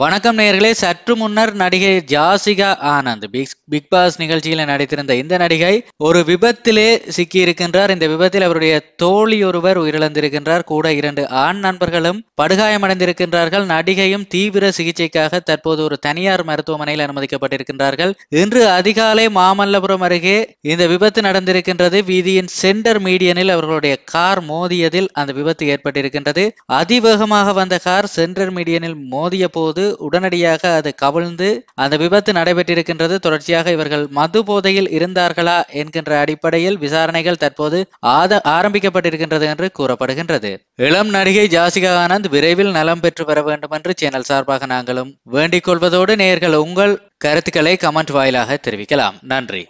வணக்கம் நேர்களே சற்று முன்னர் நடிகை Jasika Anand big big boss நிகழ்ச்சியில் நடித்திருந்த இந்த நடிகை ஒரு விபத்திலே சிக்கியிருக்கின்றார். இந்த விபத்தில் அவருடைய தோழி ஒருவர் உயிரிழந்திருக்கின்றார். கூட இரண்டு ஆண் நண்பர்களும் படுகாயமடைந்திருக்கின்றார்கள். நடிகையும் தீவிர சிகிச்சைக்காக தற்போது ஒரு தனியார் மருத்துவமனையில் அனுமதிக்கப்பட்டிருக்கின்றார்கள். இன்று அதிகாலை மாமல்லபுரம் அருகே இந்த விபத்து நடந்திருக்கின்றது. வீதியின் சென்டர் மீடியனில் அவர்களுடைய கார் மோதியதில் அந்த விபத்து ஏற்பட்டிருக்கின்றது. அதிவேகமாக வந்த கார் சென்டர் மீடியனில் மோதிய போது உடனடியாக அது கவிழ்ந்து அந்த விபத்து நடைபெற்றிருக்கின்றது. தொடர்ச்சியாக இவர்கள் மது போதையில் இருந்தார்களா என்கின்ற அடிப்படையில் விசாரணைகள் தற்போது ஆத ஆரம்பிக்கப்பட்டிருக்கின்றது என்று கூறப்படுகின்றது. இளம் நடிகை ஜாசிகா ஆனந்த் விரைவில் நலம் பெற்று வர வேண்டும் என்று சேனல் சார்பாக நாங்களும் வேண்டிக் கொள்வதோடு நேர்கள் உங்கள் கருத்துக்களை கமெண்ட் வாயிலாக தெரிவிக்கலாம். நன்றி.